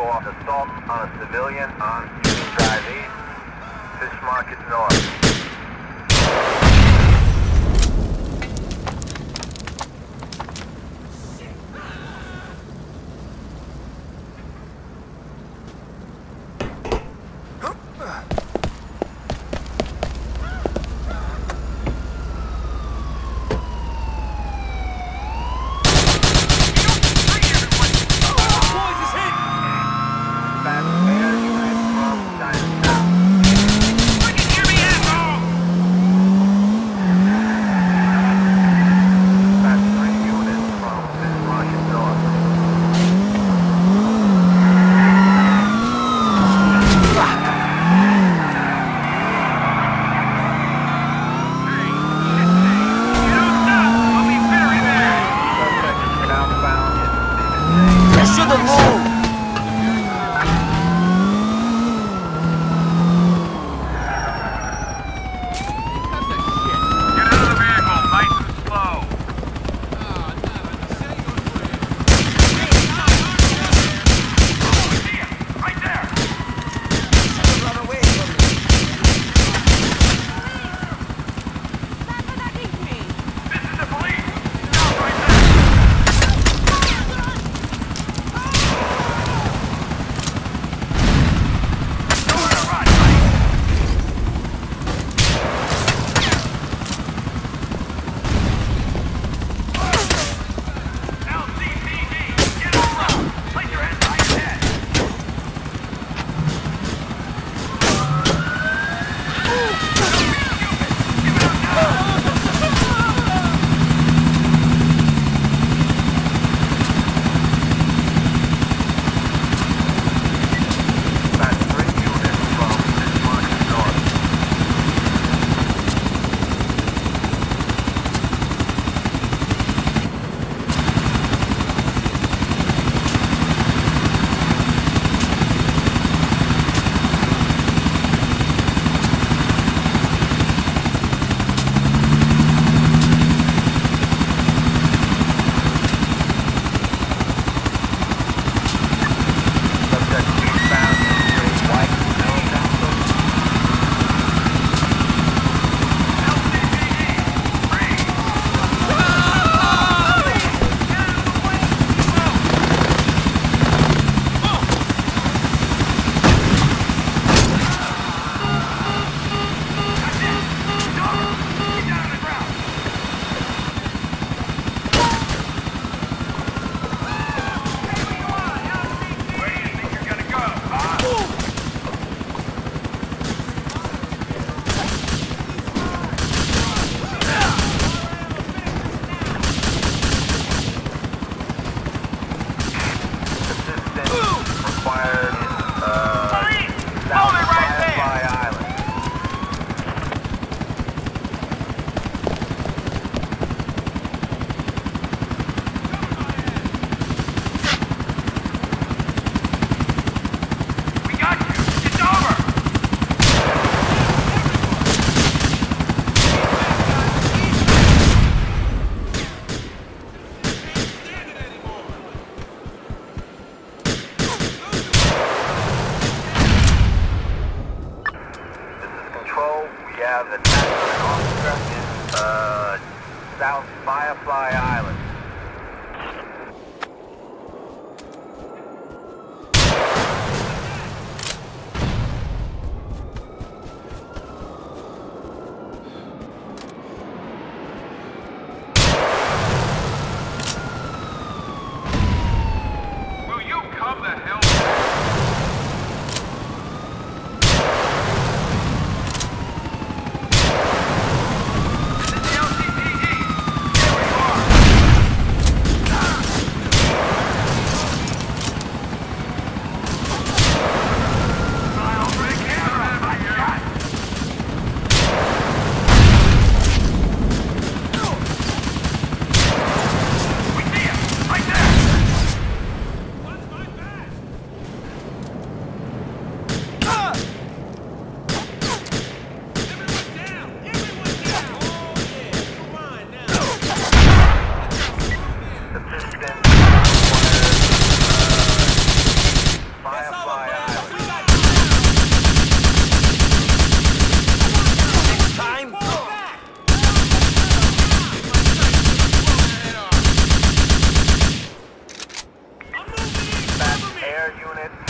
Info off assault on a civilian on Union Drive East, Fish Market North. out. unit.